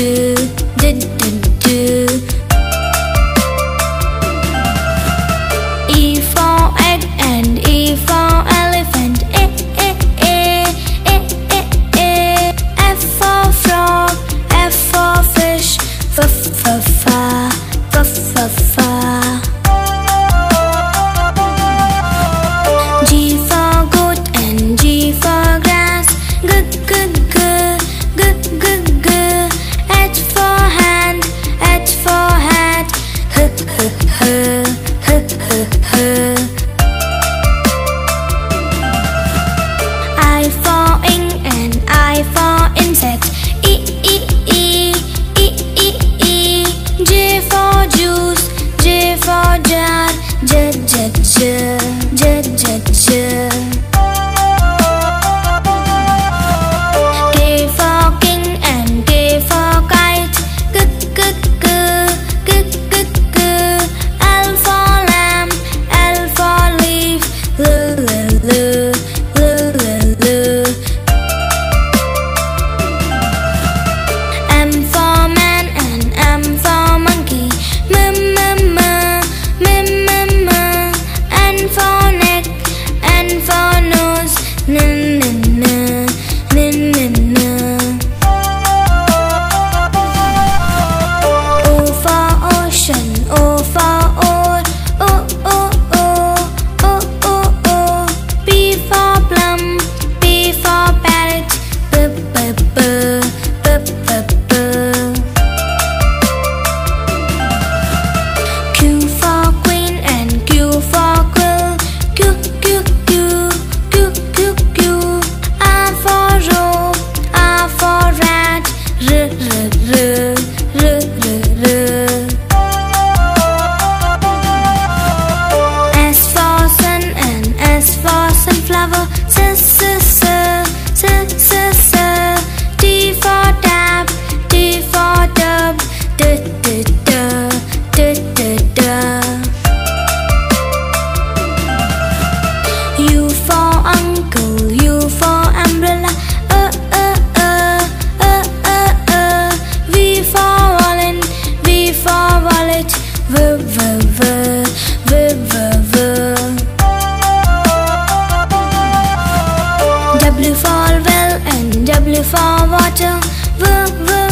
you. Yeah. Nen for well and W for water. W, w